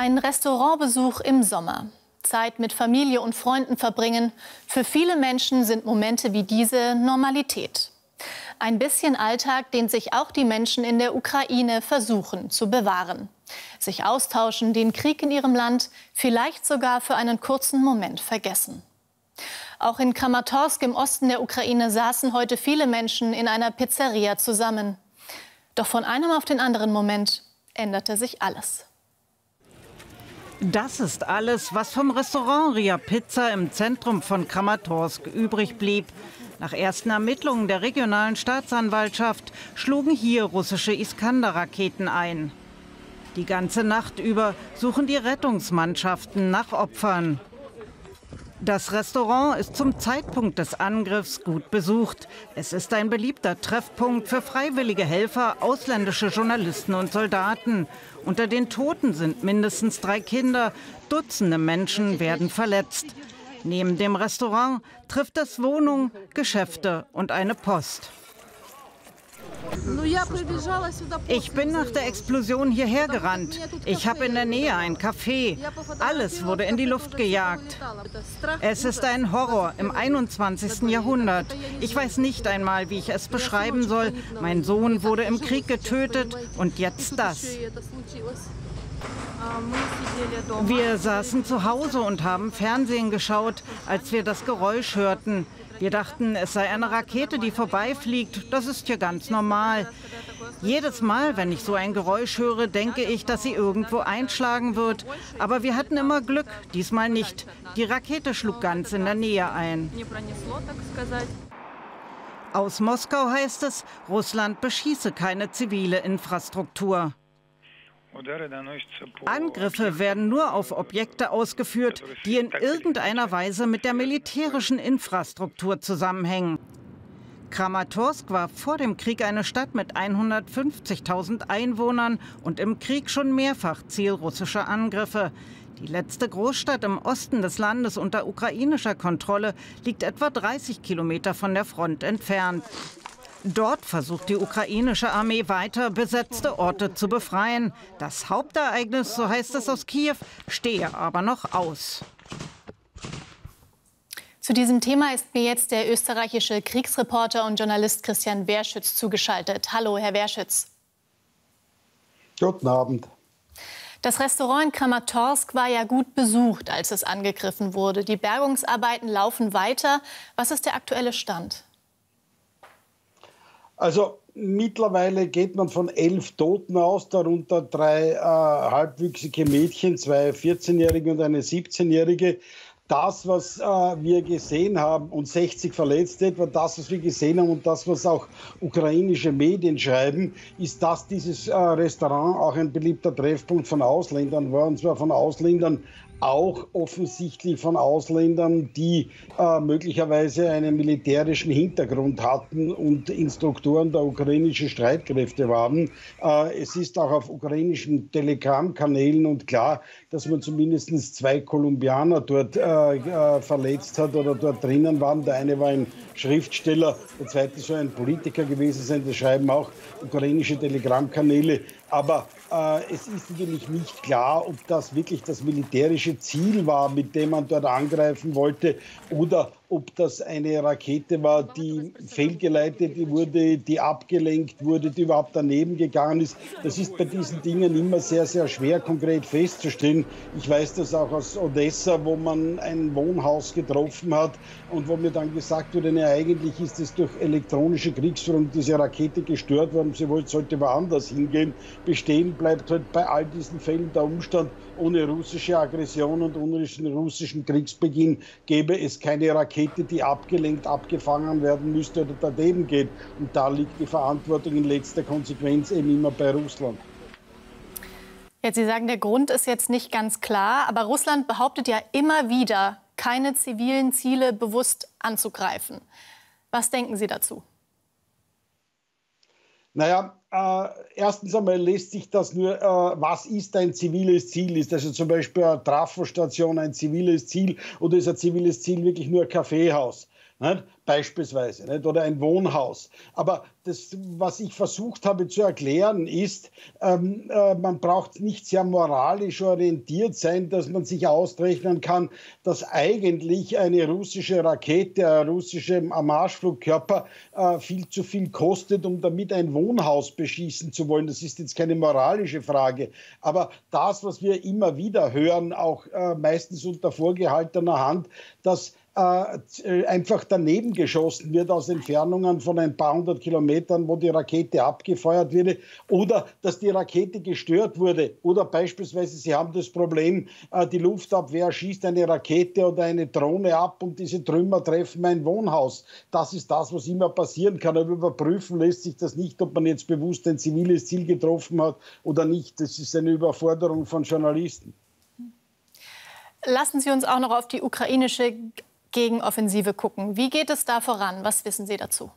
Ein Restaurantbesuch im Sommer. Zeit mit Familie und Freunden verbringen. Für viele Menschen sind Momente wie diese Normalität. Ein bisschen Alltag, den sich auch die Menschen in der Ukraine versuchen zu bewahren. Sich austauschen, den Krieg in ihrem Land vielleicht sogar für einen kurzen Moment vergessen. Auch in Kramatorsk im Osten der Ukraine saßen heute viele Menschen in einer Pizzeria zusammen. Doch von einem auf den anderen Moment änderte sich alles. Das ist alles, was vom Restaurant Ria Pizza im Zentrum von Kramatorsk übrig blieb. Nach ersten Ermittlungen der regionalen Staatsanwaltschaft schlugen hier russische Iskander-Raketen ein. Die ganze Nacht über suchen die Rettungsmannschaften nach Opfern. Das Restaurant ist zum Zeitpunkt des Angriffs gut besucht. Es ist ein beliebter Treffpunkt für freiwillige Helfer, ausländische Journalisten und Soldaten. Unter den Toten sind mindestens drei Kinder. Dutzende Menschen werden verletzt. Neben dem Restaurant trifft es Wohnungen, Geschäfte und eine Post. Ich bin nach der Explosion hierher gerannt. Ich habe in der Nähe ein Café. Alles wurde in die Luft gejagt. Es ist ein Horror im 21. Jahrhundert. Ich weiß nicht einmal, wie ich es beschreiben soll. Mein Sohn wurde im Krieg getötet und jetzt das. Wir saßen zu Hause und haben Fernsehen geschaut, als wir das Geräusch hörten. Wir dachten, es sei eine Rakete, die vorbeifliegt. Das ist hier ganz normal. Jedes Mal, wenn ich so ein Geräusch höre, denke ich, dass sie irgendwo einschlagen wird. Aber wir hatten immer Glück, diesmal nicht. Die Rakete schlug ganz in der Nähe ein. Aus Moskau heißt es, Russland beschieße keine zivile Infrastruktur. Angriffe werden nur auf Objekte ausgeführt, die in irgendeiner Weise mit der militärischen Infrastruktur zusammenhängen. Kramatorsk war vor dem Krieg eine Stadt mit 150.000 Einwohnern und im Krieg schon mehrfach Ziel russischer Angriffe. Die letzte Großstadt im Osten des Landes unter ukrainischer Kontrolle liegt etwa 30 Kilometer von der Front entfernt. Dort versucht die ukrainische Armee weiter, besetzte Orte zu befreien. Das Hauptereignis, so heißt es aus Kiew, stehe aber noch aus. Zu diesem Thema ist mir jetzt der österreichische Kriegsreporter und Journalist Christian Wehrschütz zugeschaltet. Hallo, Herr Wehrschütz. Guten Abend. Das Restaurant in Kramatorsk war ja gut besucht, als es angegriffen wurde. Die Bergungsarbeiten laufen weiter. Was ist der aktuelle Stand? Also mittlerweile geht man von elf Toten aus, darunter drei äh, halbwüchsige Mädchen, zwei 14-Jährige und eine 17-Jährige. Das, was äh, wir gesehen haben, und 60 Verletzte, etwa das, was wir gesehen haben und das, was auch ukrainische Medien schreiben, ist, dass dieses äh, Restaurant auch ein beliebter Treffpunkt von Ausländern war, und zwar von Ausländern auch offensichtlich von Ausländern, die äh, möglicherweise einen militärischen Hintergrund hatten und Instruktoren der ukrainischen Streitkräfte waren. Äh, es ist auch auf ukrainischen Telegram-Kanälen und klar, dass man zumindest zwei Kolumbianer dort äh, äh, verletzt hat oder dort drinnen waren. Der eine war ein Schriftsteller, der zweite soll ein Politiker gewesen sein. Das schreiben auch ukrainische Telegram-Kanäle. Aber äh, es ist natürlich nicht klar, ob das wirklich das militärische Ziel war, mit dem man dort angreifen wollte, oder ob das eine Rakete war, die fehlgeleitet wurde, die abgelenkt wurde, die überhaupt daneben gegangen ist. Das ist bei diesen Dingen immer sehr, sehr schwer konkret festzustellen. Ich weiß das auch aus Odessa, wo man ein Wohnhaus getroffen hat und wo mir dann gesagt wurde, ne, eigentlich ist es durch elektronische Kriegsführung diese Rakete gestört worden, sie wollte, sollte woanders hingehen. Bestehen bleibt halt bei all diesen Fällen der Umstand, ohne russische Aggression und ohne russischen Kriegsbeginn gäbe es keine Rakete, die abgelenkt, abgefangen werden müsste oder daneben geht. Und da liegt die Verantwortung in letzter Konsequenz eben immer bei Russland. Jetzt, Sie sagen, der Grund ist jetzt nicht ganz klar, aber Russland behauptet ja immer wieder, keine zivilen Ziele bewusst anzugreifen. Was denken Sie dazu? Naja, äh, erstens einmal lässt sich das nur, äh, was ist ein ziviles Ziel? Ist also zum Beispiel eine Trafostation ein ziviles Ziel oder ist ein ziviles Ziel wirklich nur ein Kaffeehaus? Nicht? Beispielsweise. Nicht? Oder ein Wohnhaus. Aber das, was ich versucht habe zu erklären, ist, ähm, äh, man braucht nicht sehr moralisch orientiert sein, dass man sich ausrechnen kann, dass eigentlich eine russische Rakete, ein russischer Marschflugkörper äh, viel zu viel kostet, um damit ein Wohnhaus beschießen zu wollen. Das ist jetzt keine moralische Frage. Aber das, was wir immer wieder hören, auch äh, meistens unter vorgehaltener Hand, dass äh, einfach daneben geschossen wird aus Entfernungen von ein paar hundert Kilometern, wo die Rakete abgefeuert wurde, oder dass die Rakete gestört wurde. Oder beispielsweise, Sie haben das Problem, äh, die Luftabwehr schießt eine Rakete oder eine Drohne ab und diese Trümmer treffen ein Wohnhaus. Das ist das, was immer passieren kann. Aber überprüfen lässt sich das nicht, ob man jetzt bewusst ein ziviles Ziel getroffen hat oder nicht. Das ist eine Überforderung von Journalisten. Lassen Sie uns auch noch auf die ukrainische Gegenoffensive gucken. Wie geht es da voran? Was wissen Sie dazu?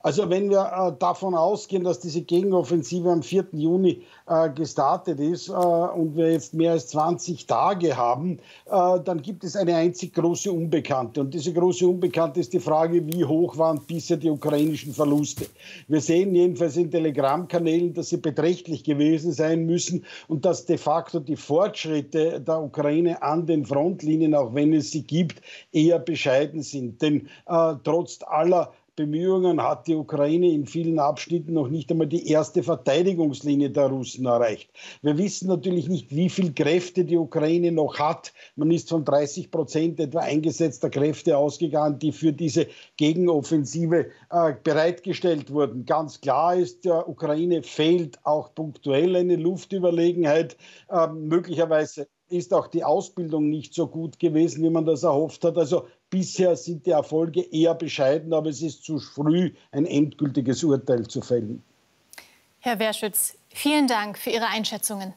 Also wenn wir äh, davon ausgehen, dass diese Gegenoffensive am 4. Juni äh, gestartet ist äh, und wir jetzt mehr als 20 Tage haben, dann gibt es eine einzig große Unbekannte. Und diese große Unbekannte ist die Frage, wie hoch waren bisher die ukrainischen Verluste. Wir sehen jedenfalls in Telegram-Kanälen, dass sie beträchtlich gewesen sein müssen und dass de facto die Fortschritte der Ukraine an den Frontlinien, auch wenn es sie gibt, eher bescheiden sind. Denn äh, trotz aller Bemühungen hat die Ukraine in vielen Abschnitten noch nicht einmal die erste Verteidigungslinie der Russen erreicht. Wir wissen natürlich nicht, wie viel Kräfte die Ukraine noch hat. Man ist von 30 Prozent etwa eingesetzter Kräfte ausgegangen, die für diese Gegenoffensive äh, bereitgestellt wurden. Ganz klar ist, der Ukraine fehlt auch punktuell eine Luftüberlegenheit. Äh, möglicherweise ist auch die Ausbildung nicht so gut gewesen, wie man das erhofft hat. Also bisher sind die Erfolge eher bescheiden, aber es ist zu früh, ein endgültiges Urteil zu fällen. Herr Werschütz, vielen Dank für Ihre Einschätzungen.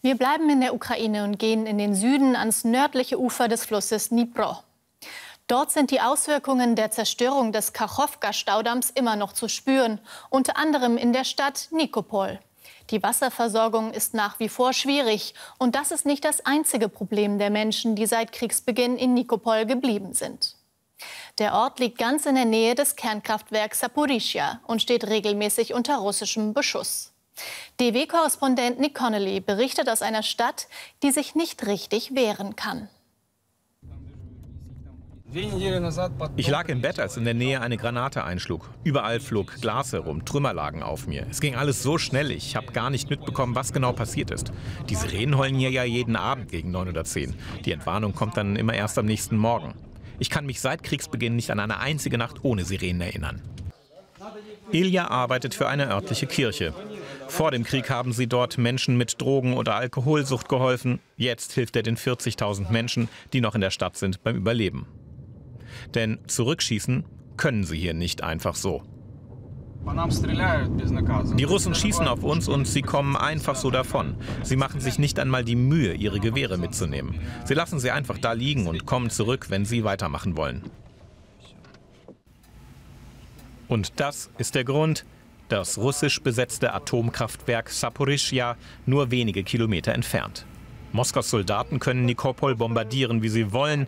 Wir bleiben in der Ukraine und gehen in den Süden ans nördliche Ufer des Flusses Dnipro. Dort sind die Auswirkungen der Zerstörung des Kachowka-Staudamms immer noch zu spüren, unter anderem in der Stadt Nikopol. Die Wasserversorgung ist nach wie vor schwierig. Und das ist nicht das einzige Problem der Menschen, die seit Kriegsbeginn in Nikopol geblieben sind. Der Ort liegt ganz in der Nähe des Kernkraftwerks Saporischia und steht regelmäßig unter russischem Beschuss. DW-Korrespondent Nick Connolly berichtet aus einer Stadt, die sich nicht richtig wehren kann. Ich lag im Bett, als in der Nähe eine Granate einschlug. Überall flog Glas herum, Trümmer lagen auf mir. Es ging alles so schnell, ich habe gar nicht mitbekommen, was genau passiert ist. Die Sirenen heulen hier ja jeden Abend gegen 9 oder 10. Die Entwarnung kommt dann immer erst am nächsten Morgen. Ich kann mich seit Kriegsbeginn nicht an eine einzige Nacht ohne Sirenen erinnern. Ilja arbeitet für eine örtliche Kirche. Vor dem Krieg haben sie dort Menschen mit Drogen- oder Alkoholsucht geholfen. Jetzt hilft er den 40.000 Menschen, die noch in der Stadt sind, beim Überleben. Denn zurückschießen können sie hier nicht einfach so. Die Russen schießen auf uns und sie kommen einfach so davon. Sie machen sich nicht einmal die Mühe, ihre Gewehre mitzunehmen. Sie lassen sie einfach da liegen und kommen zurück, wenn sie weitermachen wollen. Und das ist der Grund, das russisch besetzte Atomkraftwerk Saporischja nur wenige Kilometer entfernt. Moskaus Soldaten können Nikopol bombardieren, wie sie wollen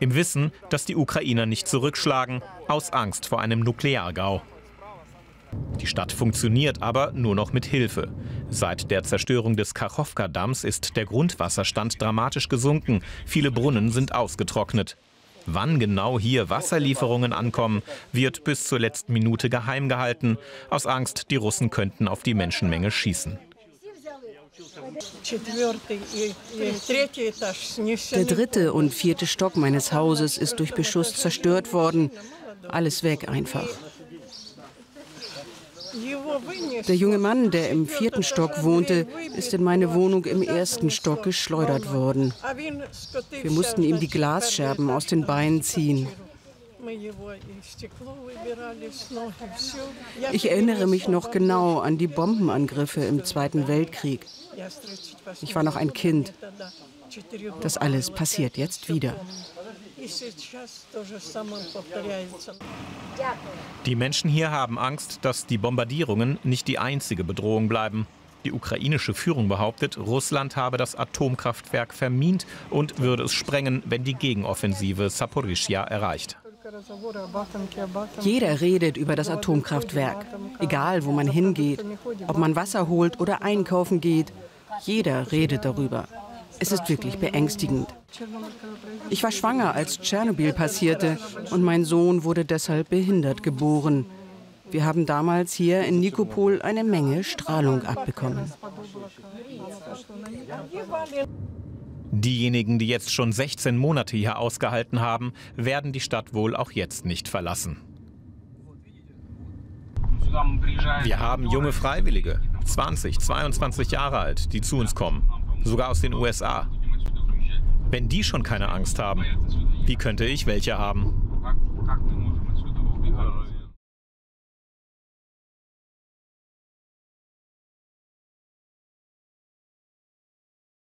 im Wissen, dass die Ukrainer nicht zurückschlagen, aus Angst vor einem Nukleargau. Die Stadt funktioniert aber nur noch mit Hilfe. Seit der Zerstörung des Kachowka-Damms ist der Grundwasserstand dramatisch gesunken. Viele Brunnen sind ausgetrocknet. Wann genau hier Wasserlieferungen ankommen, wird bis zur letzten Minute geheim gehalten, aus Angst, die Russen könnten auf die Menschenmenge schießen. Der dritte und vierte Stock meines Hauses ist durch Beschuss zerstört worden. Alles weg einfach. Der junge Mann, der im vierten Stock wohnte, ist in meine Wohnung im ersten Stock geschleudert worden. Wir mussten ihm die Glasscherben aus den Beinen ziehen. Ich erinnere mich noch genau an die Bombenangriffe im Zweiten Weltkrieg. Ich war noch ein Kind. Das alles passiert jetzt wieder. Die Menschen hier haben Angst, dass die Bombardierungen nicht die einzige Bedrohung bleiben. Die ukrainische Führung behauptet, Russland habe das Atomkraftwerk vermint und würde es sprengen, wenn die Gegenoffensive Saporischja erreicht. Jeder redet über das Atomkraftwerk, egal wo man hingeht, ob man Wasser holt oder einkaufen geht. Jeder redet darüber. Es ist wirklich beängstigend. Ich war schwanger, als Tschernobyl passierte und mein Sohn wurde deshalb behindert geboren. Wir haben damals hier in Nikopol eine Menge Strahlung abbekommen. Diejenigen, die jetzt schon 16 Monate hier ausgehalten haben, werden die Stadt wohl auch jetzt nicht verlassen. Wir haben junge Freiwillige, 20, 22 Jahre alt, die zu uns kommen, sogar aus den USA. Wenn die schon keine Angst haben, wie könnte ich welche haben?